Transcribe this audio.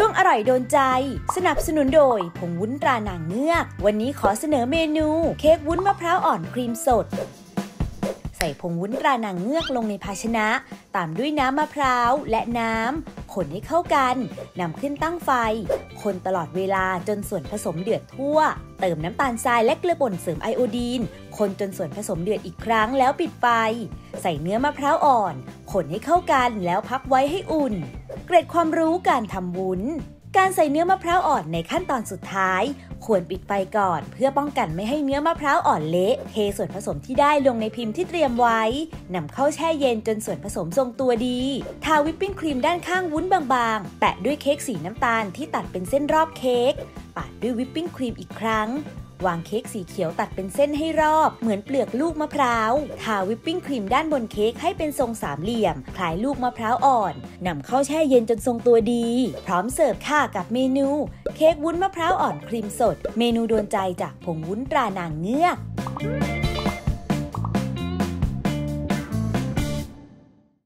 ช่วงอร่อยโดนใจ สนับสนุนโดย ผงวุ้นตราหนางเงือก วันนี้ขอเสนอเมนู เค้กวุ้นมะพร้าวอ่อนครีมสด ใส่ผงวุ้นตราหนางเงือกลงในภาชนะ ตามด้วยน้ำมะพร้าวและน้ำ คนให้เข้ากัน นำขึ้นตั้งไฟ คนตลอดเวลาจนส่วนผสมเดือดทั่ว เติมน้ำตาลทรายและเกลือป่นเสริมไอโอดีน คนจนส่วนผสมเดือดอีกครั้งแล้วปิดไฟ ใส่เนื้อมะพร้าวอ่อน คนให้เข้ากันแล้วพักไว้ให้อุ่น เกร็ดความรู้การทำวุ้น การใส่เนื้อมะพร้าวอ่อนในขั้นตอนสุดท้าย ควรปิดไฟก่อนเพื่อป้องกันไม่ให้เนื้อมะพร้าวอ่อนเละ เทส่วนผสมที่ได้ลงในพิมพ์ที่เตรียมไว้นำเข้าแช่เย็นจนส่วนผสมทรงตัวดี ทาวิปปิ้งครีมด้านข้างวุ้นบางๆ แปะด้วยเค้กสีน้ำตาลที่ตัดเป็นเส้นรอบเค้กปาดด้วยวิปปิ้งครีมอีกครั้ง วางเค้กสีเขียวตัดเป็นเส้นให้รอบ เหมือนเปลือกลูกมะพร้าว ทาวิปปิ้งครีมด้านบนเค้กให้เป็นทรงสามเหลี่ยม คล้ายลูกมะพร้าวอ่อนนำเข้าแช่เย็นจนทรงตัวดี พร้อมเสิร์ฟค่ะกับเมนู เค้กวุ้นมะพร้าวอ่อนครีมสด เมนูโดนใจจากผงวุ้นตรานางเงือก